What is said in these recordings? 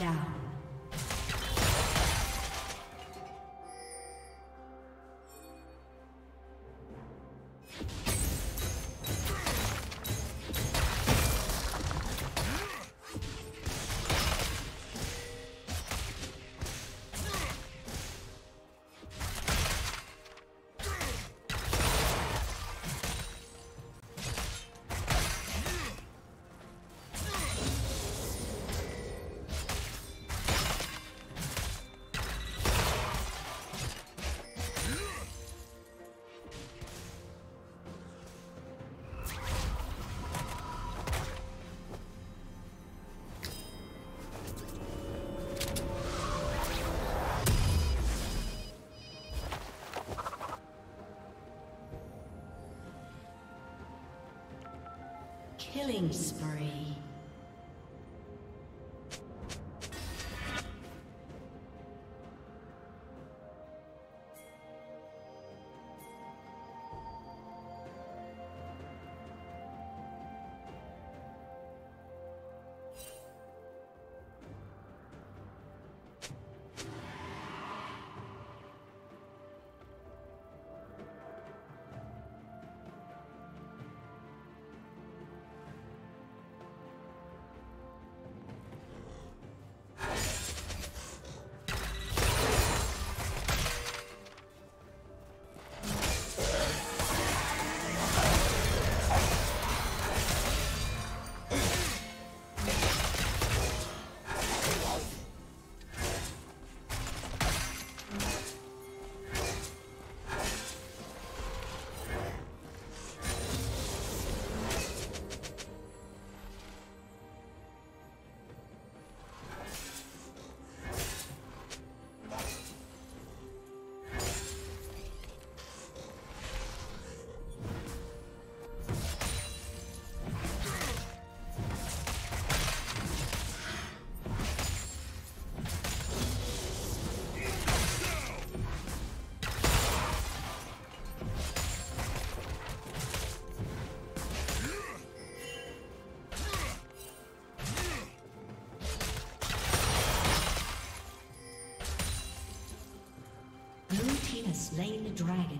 down. Killing spree. Slain the dragon.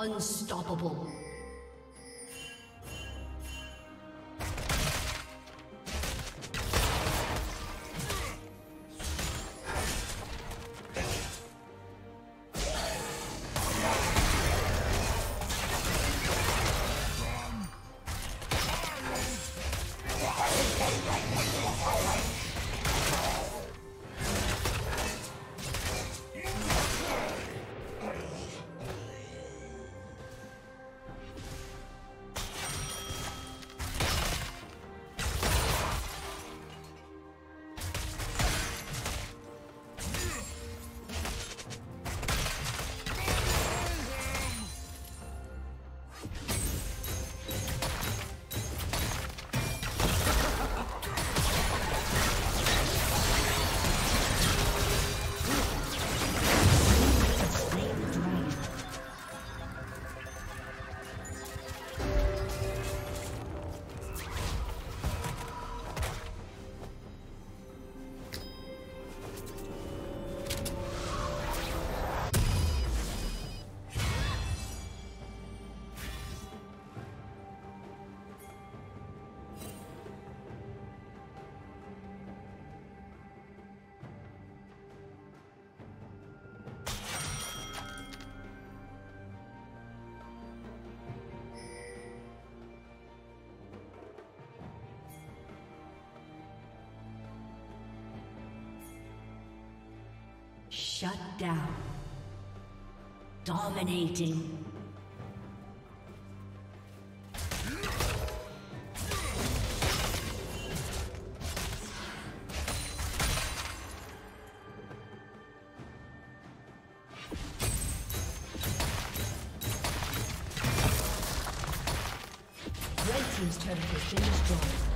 Unstoppable. Shut down. Dominating. Red Team's Turret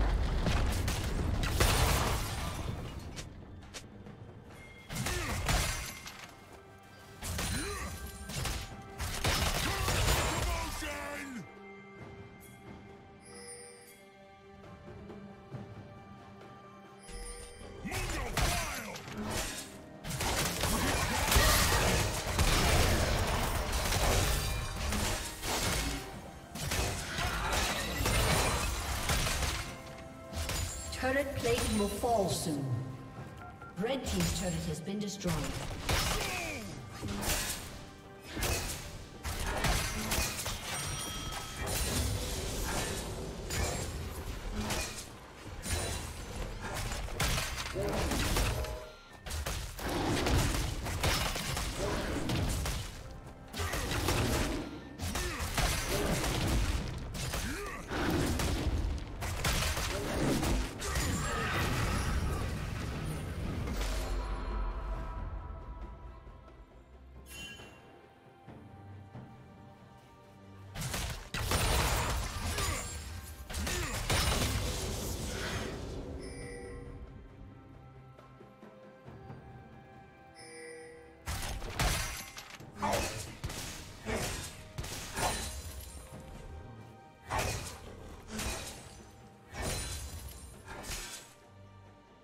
plating will fall soon. Red Team's turret has been destroyed.